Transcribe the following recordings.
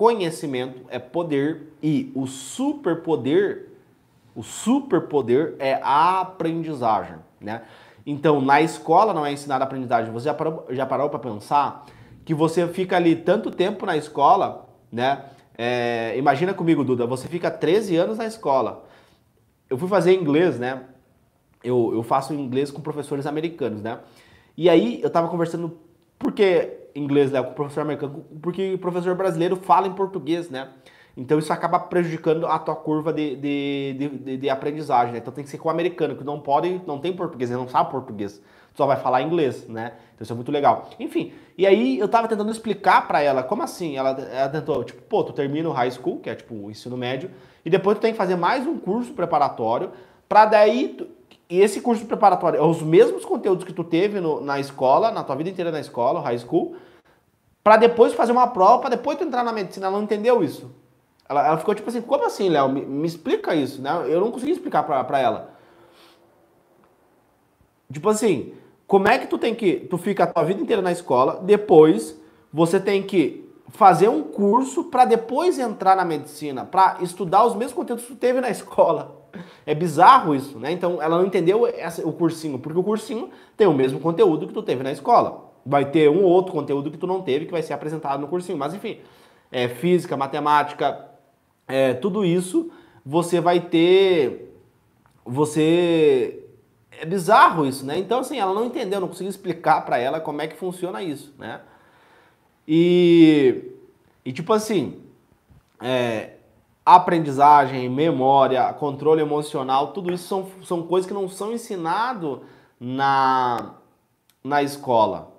conhecimento é poder e o superpoder, o superpoder é a aprendizagem, né? Então, na escola não é ensinada a aprendizagem. Você já parou, já parou para pensar que você fica ali tanto tempo na escola, né? É, imagina comigo, Duda, você fica 13 anos na escola. Eu fui fazer inglês, né? Eu, eu faço inglês com professores americanos, né? E aí eu tava conversando, por que inglês, né, com o professor americano? Porque o professor brasileiro fala em português, né? Então isso acaba prejudicando a tua curva de, de, de, de aprendizagem, né? Então tem que ser com o americano, que não pode, não tem português, ele não sabe português, só vai falar inglês, né? Então isso é muito legal. Enfim, e aí eu tava tentando explicar para ela, como assim? Ela, ela tentou, tipo, pô, tu termina o high school, que é tipo o ensino médio, e depois tu tem que fazer mais um curso preparatório, para daí tu, e esse curso preparatório é os mesmos conteúdos que tu teve no, na escola, na tua vida inteira na escola, high school, para depois fazer uma prova, para depois tu entrar na medicina. Ela não entendeu isso. Ela, ela ficou tipo assim, como assim, Léo? Me, me, explica isso, né? Eu não consegui explicar para ela. Tipo assim, como é que tu tem que. Tu fica a tua vida inteira na escola, depois você tem que fazer um curso para depois entrar na medicina, para estudar os mesmos conteúdos que tu teve na escola. É bizarro isso, né? Então ela não entendeu essa, o cursinho, porque o cursinho tem o mesmo conteúdo que tu teve na escola. Vai ter um ou outro conteúdo que tu não teve que vai ser apresentado no cursinho, mas enfim, é, física, matemática, é, tudo isso você vai ter. Você. É bizarro isso, né? Então, assim, ela não entendeu, não consegui explicar para ela como é que funciona isso, né? E, e tipo assim, é, aprendizagem, memória, controle emocional, tudo isso são, são coisas que não são ensinado na, na escola.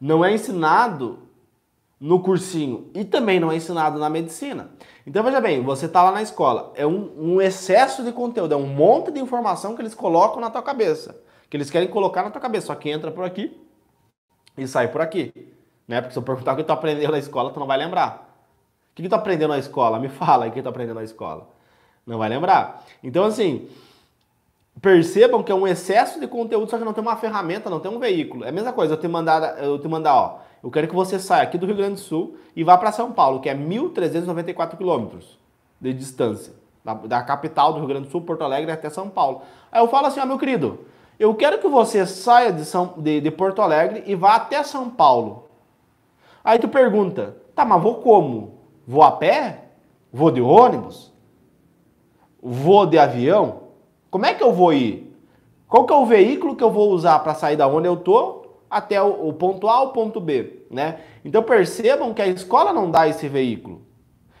Não é ensinado no cursinho e também não é ensinado na medicina. Então veja bem, você está lá na escola, é um, um, excesso de conteúdo, é um monte de informação que eles colocam na tua cabeça, que eles querem colocar na tua cabeça, só que entra por aqui e sai por aqui, né? Porque se eu perguntar o que tu aprendeu na escola, tu não vai lembrar. Que, que tu aprendeu na escola? Me fala o que tu aprendeu na escola. Não vai lembrar. Então, assim, percebam que é um excesso de conteúdo, só que não tem uma ferramenta, não tem um veículo. É a mesma coisa, eu te mandar, eu te mandar, ó, eu quero que você saia aqui do Rio Grande do Sul e vá para São Paulo, que é 1.394 quilômetros de distância, da, da, capital do Rio Grande do Sul, Porto Alegre, até São Paulo. Aí eu falo assim, ó, meu querido, eu quero que você saia de, São, de, de Porto Alegre e vá até São Paulo. Aí tu pergunta, tá, mas vou como? Vou a pé? Vou de ônibus? Vou de avião? Como é que eu vou ir? Qual que é o veículo que eu vou usar para sair da onde eu tô até o, ponto A ao ponto B, né? Então percebam que a escola não dá esse veículo.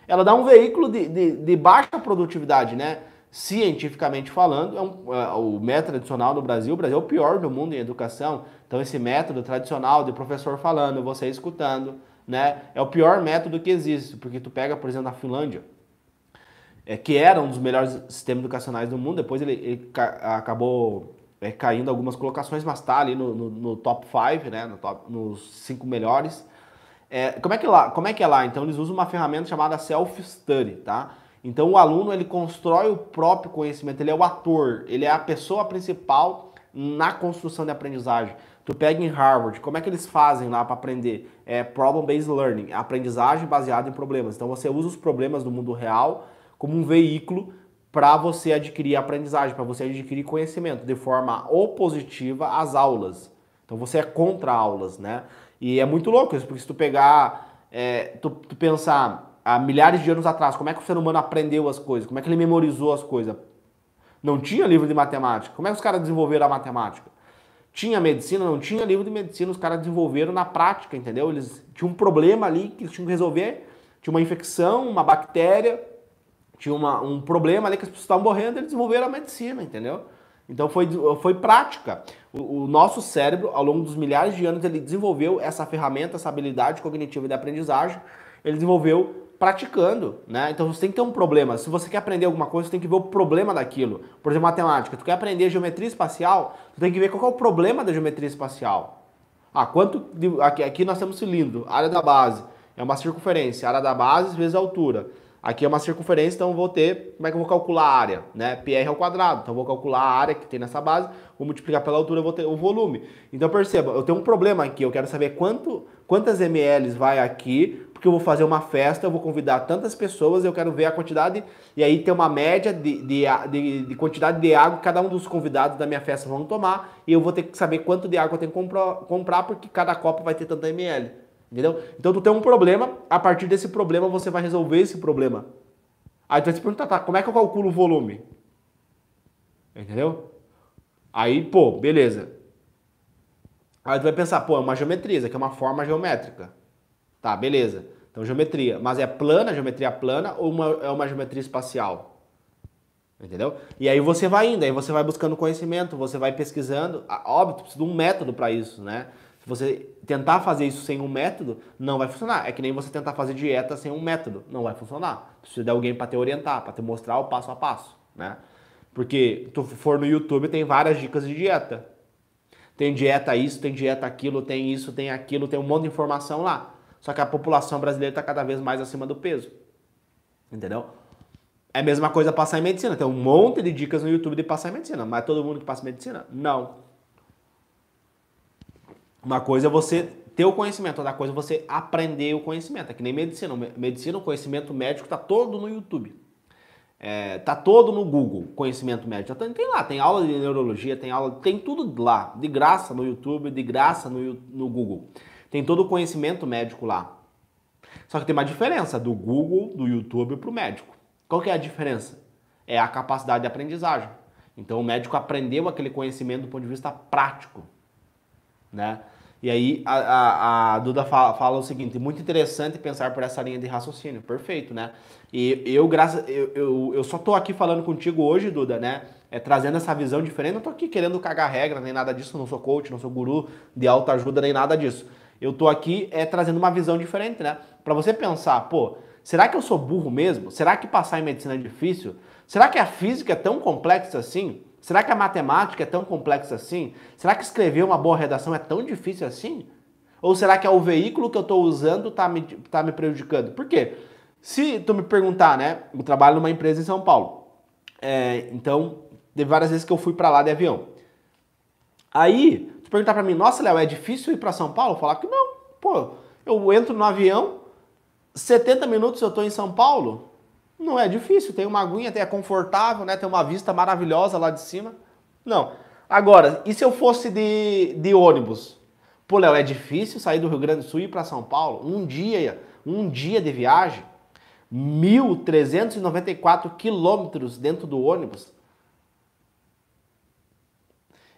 Ela dá um veículo de, de, de baixa produtividade, né? Cientificamente falando, é um, é, o método tradicional no Brasil, o Brasil é o pior do mundo em educação. Então esse método tradicional de professor falando, você escutando, né? É o pior método que existe, porque tu pega, por exemplo, a Finlândia, é, que era um dos melhores sistemas educacionais do mundo, depois ele, ele acabou é, caindo algumas colocações, mas está ali no, no, no top 5, né? No top, nos cinco melhores. É, como, é que lá, como é que é lá? Então eles usam uma ferramenta chamada self-study, tá? Então o aluno ele constrói o próprio conhecimento, ele é o ator, ele é a pessoa principal na construção de aprendizagem. Tu pega em Harvard, como é que eles fazem lá para aprender? É problem-based learning, aprendizagem baseada em problemas. Então você usa os problemas do mundo real como um veículo para você adquirir aprendizagem, para você adquirir conhecimento de forma opositiva às aulas. Então você é contra aulas, né? E é muito louco isso, porque se tu pegar, é, tu, tu pensar há milhares de anos atrás, como é que o ser humano aprendeu as coisas, como é que ele memorizou as coisas? Não tinha livro de matemática. Como é que os caras desenvolveram a matemática? Tinha medicina, não tinha livro de medicina, os caras desenvolveram na prática, entendeu? Eles tinham um problema ali que eles tinham que resolver, tinha uma infecção, uma bactéria, tinha uma, um problema ali que as pessoas estavam morrendo, eles desenvolveram a medicina, entendeu? Então foi, foi prática. O, o, nosso cérebro, ao longo dos milhares de anos, ele desenvolveu essa ferramenta, essa habilidade cognitiva de aprendizagem, ele desenvolveu praticando, né? Então você tem que ter um problema. Se você quer aprender alguma coisa, você tem que ver o problema daquilo. Por exemplo, matemática. Tu quer aprender geometria espacial, tu tem que ver qual é o problema da geometria espacial. Ah, quanto aqui, aqui nós temos cilindro, área da base é uma circunferência, área da base vezes a altura. Aqui é uma circunferência, então vou ter, como é que eu vou calcular a área? Né? PR ao quadrado, então vou calcular a área que tem nessa base, vou multiplicar pela altura, vou ter o volume. Então perceba, eu tenho um problema aqui, eu quero saber quanto, quantas ml vai aqui, porque eu vou fazer uma festa, eu vou convidar tantas pessoas, eu quero ver a quantidade, e aí ter uma média de, de, de, de quantidade de água que cada um dos convidados da minha festa vão tomar, e eu vou ter que saber quanto de água eu tenho que comprar, comprar porque cada copo vai ter tanta ml. Entendeu? Então tu tem um problema, a partir desse problema você vai resolver esse problema. Aí tu vai se perguntar, tá, como é que eu calculo o volume? Entendeu? Aí, pô, beleza. Aí tu vai pensar, pô, é uma geometria, isso aqui é uma forma geométrica. Tá, beleza. Então geometria. Mas é plana, geometria plana ou uma, é uma geometria espacial? Entendeu? E aí você vai indo, aí você vai buscando conhecimento, você vai pesquisando. Óbvio, tu precisa de um método para isso, né? Você tentar fazer isso sem um método, não vai funcionar. É que nem você tentar fazer dieta sem um método, não vai funcionar. Precisa de alguém para te orientar, para te mostrar o passo a passo, né? Porque tu for no YouTube tem várias dicas de dieta. Tem dieta isso, tem dieta aquilo, tem isso, tem aquilo, tem um monte de informação lá. Só que a população brasileira está cada vez mais acima do peso. Entendeu? É a mesma coisa passar em medicina. Tem um monte de dicas no YouTube de passar em medicina. Mas todo mundo que passa em medicina? Não. Uma coisa é você ter o conhecimento, outra coisa é você aprender o conhecimento. É que nem medicina. Medicina, o conhecimento médico está todo no YouTube. É, tá todo no Google, conhecimento médico. Tem lá, tem aula de neurologia, tem aula, tem tudo lá, de graça no YouTube, de graça no, no Google. Tem todo o conhecimento médico lá. Só que tem uma diferença do Google, do YouTube para o médico. Qual que é a diferença? É a capacidade de aprendizagem. Então o médico aprendeu aquele conhecimento do ponto de vista prático né? E aí a, a, a Duda fala, fala, o seguinte, muito interessante pensar por essa linha de raciocínio, perfeito, né? E eu, graças, eu, eu, eu só tô aqui falando contigo hoje, Duda, né? É, trazendo essa visão diferente, não tô aqui querendo cagar regra, nem nada disso, não sou coach, não sou guru de autoajuda, nem nada disso. Eu tô aqui é, trazendo uma visão diferente, né? Para você pensar, pô, será que eu sou burro mesmo? Será que passar em medicina é difícil? Será que a física é tão complexa assim? Será que a matemática é tão complexa assim? Será que escrever uma boa redação é tão difícil assim? Ou será que é o veículo que eu estou usando está me, tá me prejudicando? Por quê? Se tu me perguntar, né? Eu trabalho numa empresa em São Paulo. É, então, teve várias vezes que eu fui para lá de avião. Aí, tu perguntar para mim, nossa, Léo, é difícil ir para São Paulo? Eu falar que não. Pô, eu entro no avião, 70 minutos eu estou em São Paulo, não é difícil, tem uma aguinha, tem, é confortável, né? Tem uma vista maravilhosa lá de cima. Não. Agora, e se eu fosse de, de ônibus? Pô, Léo, é difícil sair do Rio Grande do Sul e ir para São Paulo? Um dia, um dia de viagem, 1.394 quilômetros dentro do ônibus.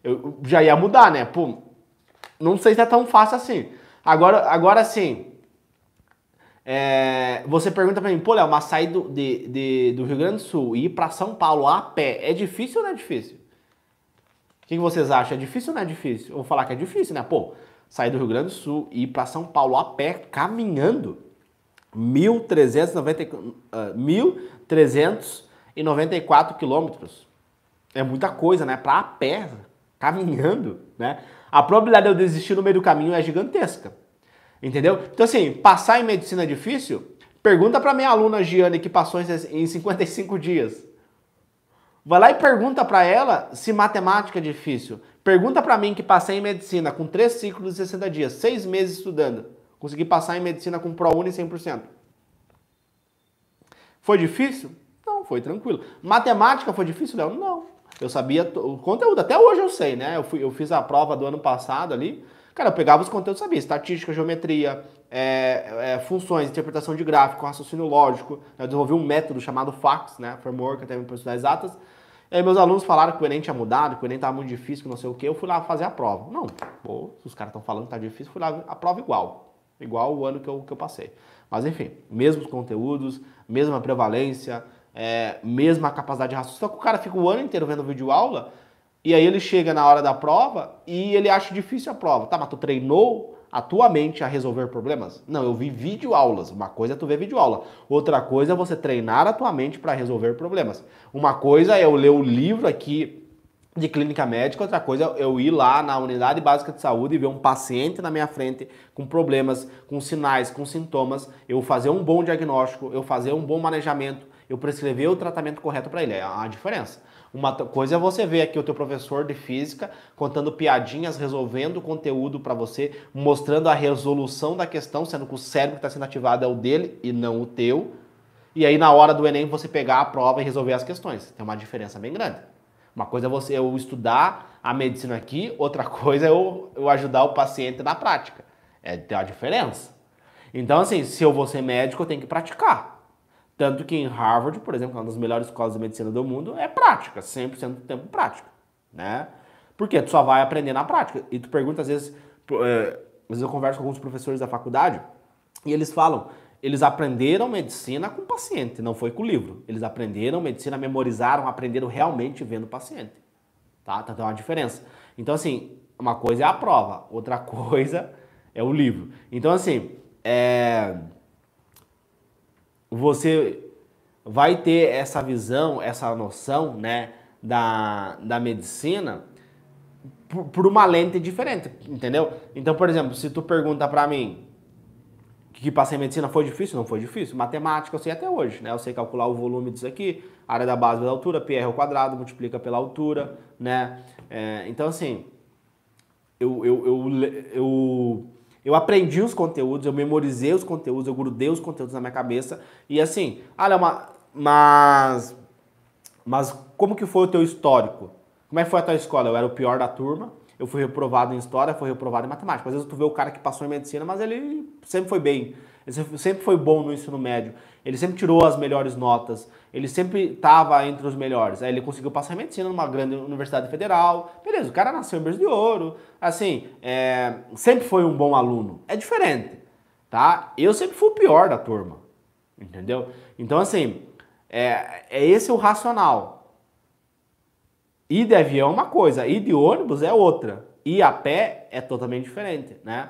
Eu já ia mudar, né? Pô, não sei se é tão fácil assim. Agora, agora sim, é, você pergunta para mim, pô, Léo, mas sair do, de, de, do Rio Grande do Sul e ir para São Paulo a pé é difícil ou não é difícil? O que, que vocês acham? É difícil ou não é difícil? Eu vou falar que é difícil, né? Pô, sair do Rio Grande do Sul e ir para São Paulo a pé, caminhando, 1.394 uh, quilômetros. É muita coisa, né? Para a pé, caminhando, né? A probabilidade de eu desistir no meio do caminho é gigantesca. Entendeu? Então, assim, passar em medicina é difícil? Pergunta para minha aluna Giane que passou em 55 dias. Vai lá e pergunta para ela se matemática é difícil. Pergunta para mim que passei em medicina com três ciclos de 60 dias, seis meses estudando. Consegui passar em medicina com ProUni 100%. Foi difícil? Não, foi tranquilo. Matemática foi difícil, Léo? Não. Eu sabia o conteúdo, até hoje eu sei, né? Eu, fui, eu fiz a prova do ano passado ali. Cara, eu pegava os conteúdos, sabia, estatística, geometria, é, é, funções, interpretação de gráfico, raciocínio lógico. Eu desenvolvi um método chamado FAX, né, Framework, até para estudar exatas. E aí meus alunos falaram que o Enem tinha mudado, que o Enem estava muito difícil, que não sei o quê. Eu fui lá fazer a prova. Não, pô, os caras estão falando que tá difícil, fui lá a prova igual. Igual o ano que eu, que eu passei. Mas enfim, mesmos conteúdos, mesma prevalência, é, mesma capacidade de raciocínio. Só que o cara fica o ano inteiro vendo vídeo aula e aí ele chega na hora da prova e ele acha difícil a prova. Tá, mas tu treinou a tua mente a resolver problemas? Não, eu vi vídeo aulas. Uma coisa é tu ver vídeo aula. Outra coisa é você treinar a tua mente para resolver problemas. Uma coisa é eu ler o livro aqui de clínica médica, outra coisa é eu ir lá na unidade básica de saúde e ver um paciente na minha frente com problemas, com sinais, com sintomas, eu fazer um bom diagnóstico, eu fazer um bom manejamento, eu prescrever o tratamento correto para ele. É a diferença. Uma coisa é você ver aqui o teu professor de física contando piadinhas, resolvendo conteúdo para você, mostrando a resolução da questão, sendo que o cérebro que está sendo ativado é o dele e não o teu. E aí na hora do Enem você pegar a prova e resolver as questões. Tem uma diferença bem grande. Uma coisa é você eu estudar a medicina aqui, outra coisa é eu, eu ajudar o paciente na prática. É tem uma diferença. Então, assim, se eu vou ser médico, eu tenho que praticar. Tanto que em Harvard, por exemplo, uma das melhores escolas de medicina do mundo, é prática, 100% do tempo prática, né? Porque tu só vai aprender na prática. E tu pergunta, às vezes, é, às vezes eu converso com alguns professores da faculdade, e eles falam, eles aprenderam medicina com o paciente, não foi com o livro. Eles aprenderam medicina, memorizaram, aprenderam realmente vendo o paciente. Tá? Então tem uma diferença. Então, assim, uma coisa é a prova, outra coisa é o livro. Então, assim, é... você vai ter essa visão, essa noção, né, da, da medicina por, por uma lente diferente, entendeu? Então, por exemplo, se tu pergunta para mim, que passei em medicina foi difícil? Não foi difícil. Matemática eu sei até hoje, né? Eu sei calcular o volume disso aqui, área da base da altura, PR ao quadrado, multiplica pela altura, né? É, então, assim, eu, eu, eu, eu, eu aprendi os conteúdos, eu memorizei os conteúdos, eu grudei os conteúdos na minha cabeça e assim, olha, mas, mas como que foi o teu histórico? Como é que foi a tua escola? Eu era o pior da turma, eu fui reprovado em história, fui reprovado em matemática. Às vezes tu vê o cara que passou em medicina, mas ele sempre foi bem. Ele sempre foi bom no ensino médio. Ele sempre tirou as melhores notas. Ele sempre estava entre os melhores. Aí ele conseguiu passar em medicina numa grande universidade federal. Beleza, o cara nasceu em berço de ouro. Assim, é, sempre foi um bom aluno. É diferente, tá? Eu sempre fui o pior da turma, entendeu? Então, assim, é, é esse o racional. Ir de avião é uma coisa, ir de ônibus é outra. Ir a pé é totalmente diferente, né?